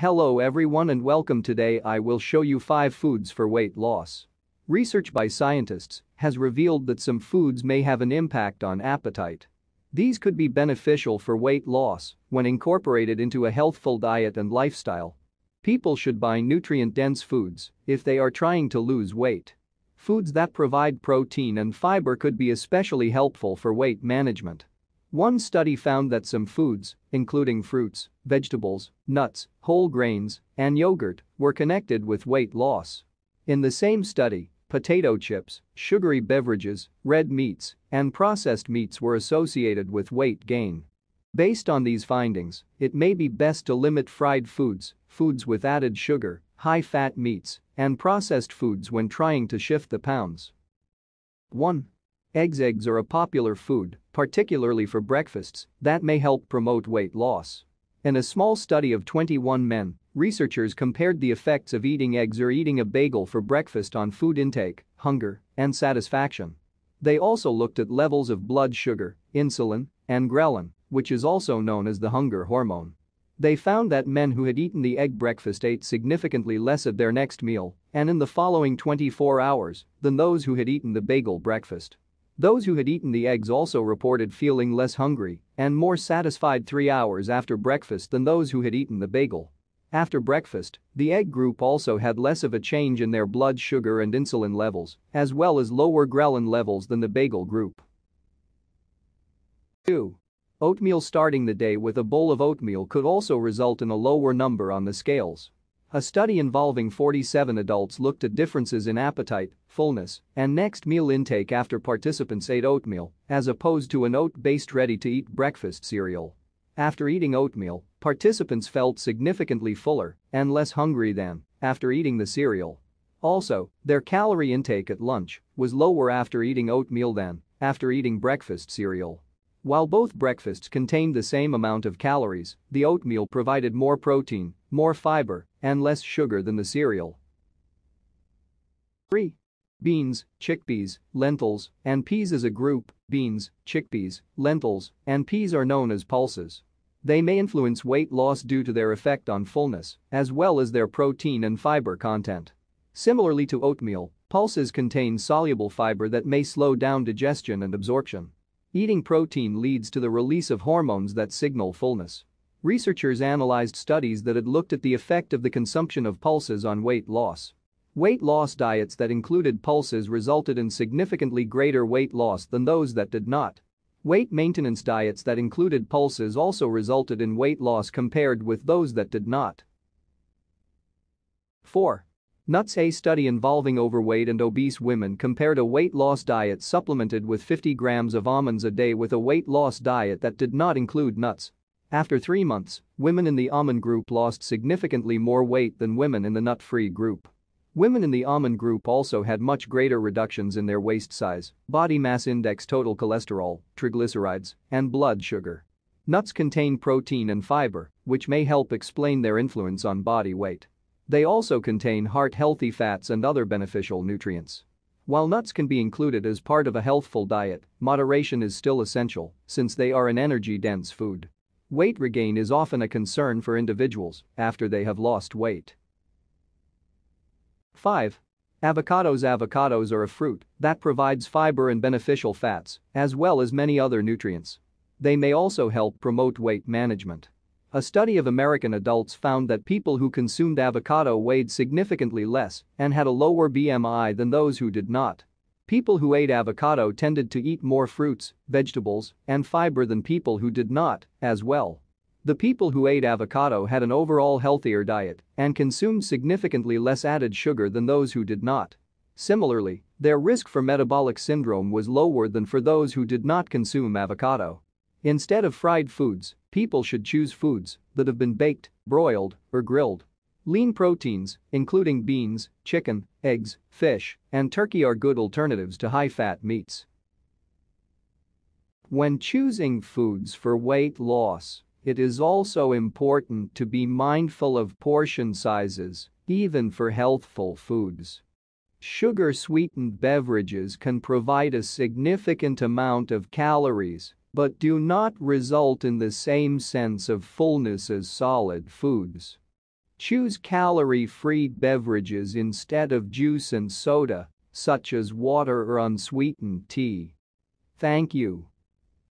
Hello everyone and welcome today I will show you 5 foods for weight loss. Research by scientists has revealed that some foods may have an impact on appetite. These could be beneficial for weight loss when incorporated into a healthful diet and lifestyle. People should buy nutrient-dense foods if they are trying to lose weight. Foods that provide protein and fiber could be especially helpful for weight management. One study found that some foods, including fruits, vegetables, nuts, whole grains, and yogurt, were connected with weight loss. In the same study, potato chips, sugary beverages, red meats, and processed meats were associated with weight gain. Based on these findings, it may be best to limit fried foods, foods with added sugar, high-fat meats, and processed foods when trying to shift the pounds. 1. Eggs Eggs are a popular food, particularly for breakfasts, that may help promote weight loss. In a small study of 21 men, researchers compared the effects of eating eggs or eating a bagel for breakfast on food intake, hunger, and satisfaction. They also looked at levels of blood sugar, insulin, and ghrelin, which is also known as the hunger hormone. They found that men who had eaten the egg breakfast ate significantly less at their next meal and in the following 24 hours than those who had eaten the bagel breakfast. Those who had eaten the eggs also reported feeling less hungry and more satisfied three hours after breakfast than those who had eaten the bagel. After breakfast, the egg group also had less of a change in their blood sugar and insulin levels, as well as lower ghrelin levels than the bagel group. 2. Oatmeal Starting the day with a bowl of oatmeal could also result in a lower number on the scales. A study involving 47 adults looked at differences in appetite, fullness, and next meal intake after participants ate oatmeal as opposed to an oat-based ready-to-eat breakfast cereal. After eating oatmeal, participants felt significantly fuller and less hungry than after eating the cereal. Also, their calorie intake at lunch was lower after eating oatmeal than after eating breakfast cereal. While both breakfasts contained the same amount of calories, the oatmeal provided more protein, more fiber, and less sugar than the cereal. 3. Beans, chickpeas, lentils, and peas as a group, beans, chickpeas, lentils, and peas are known as pulses. They may influence weight loss due to their effect on fullness, as well as their protein and fiber content. Similarly to oatmeal, pulses contain soluble fiber that may slow down digestion and absorption. Eating protein leads to the release of hormones that signal fullness. Researchers analyzed studies that had looked at the effect of the consumption of pulses on weight loss. Weight loss diets that included pulses resulted in significantly greater weight loss than those that did not. Weight maintenance diets that included pulses also resulted in weight loss compared with those that did not. 4. Nuts A study involving overweight and obese women compared a weight loss diet supplemented with 50 grams of almonds a day with a weight loss diet that did not include nuts. After three months, women in the almond group lost significantly more weight than women in the nut-free group. Women in the almond group also had much greater reductions in their waist size, body mass index total cholesterol, triglycerides, and blood sugar. Nuts contain protein and fiber, which may help explain their influence on body weight. They also contain heart-healthy fats and other beneficial nutrients. While nuts can be included as part of a healthful diet, moderation is still essential since they are an energy-dense food. Weight regain is often a concern for individuals after they have lost weight. 5. Avocados Avocados are a fruit that provides fiber and beneficial fats, as well as many other nutrients. They may also help promote weight management. A study of American adults found that people who consumed avocado weighed significantly less and had a lower BMI than those who did not. People who ate avocado tended to eat more fruits, vegetables, and fiber than people who did not, as well. The people who ate avocado had an overall healthier diet and consumed significantly less added sugar than those who did not. Similarly, their risk for metabolic syndrome was lower than for those who did not consume avocado. Instead of fried foods, people should choose foods that have been baked, broiled, or grilled. Lean proteins, including beans, chicken, eggs, fish, and turkey are good alternatives to high-fat meats. When choosing foods for weight loss, it is also important to be mindful of portion sizes, even for healthful foods. Sugar-sweetened beverages can provide a significant amount of calories but do not result in the same sense of fullness as solid foods. Choose calorie-free beverages instead of juice and soda, such as water or unsweetened tea. Thank you.